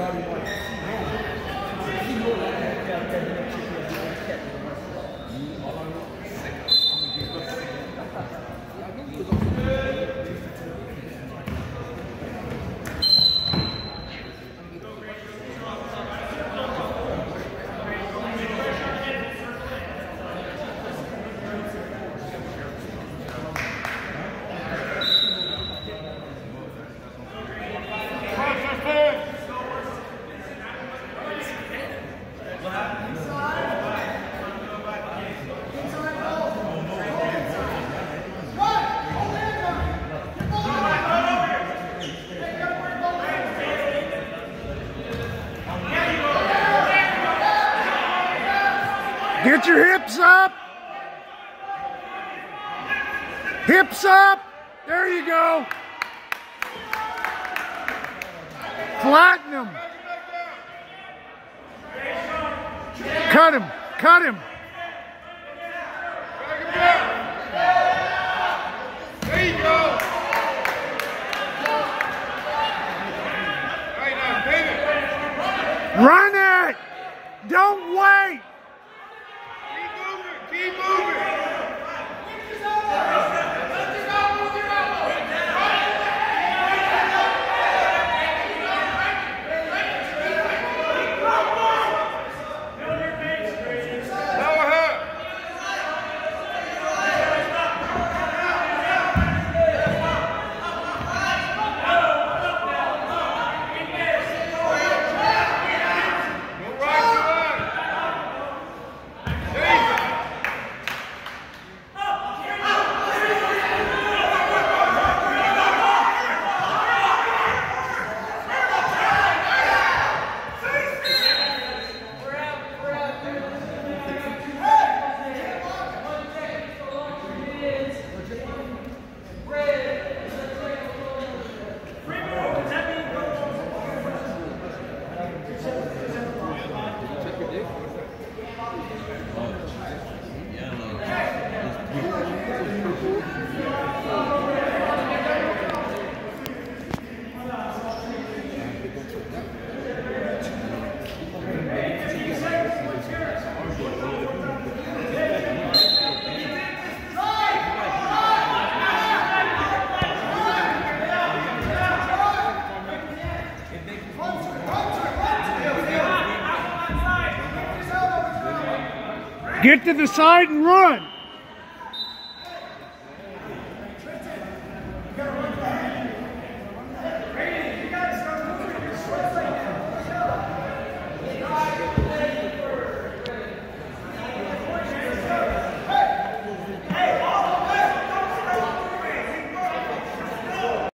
Robbie White. Get your hips up. Hips up. There you go. Flatten them. Cut him. Cut him. There you go. Right now, pivot. Run it. Don't wait. Keep moving. Lower her. Go right to right. There you go. Get to the side and run.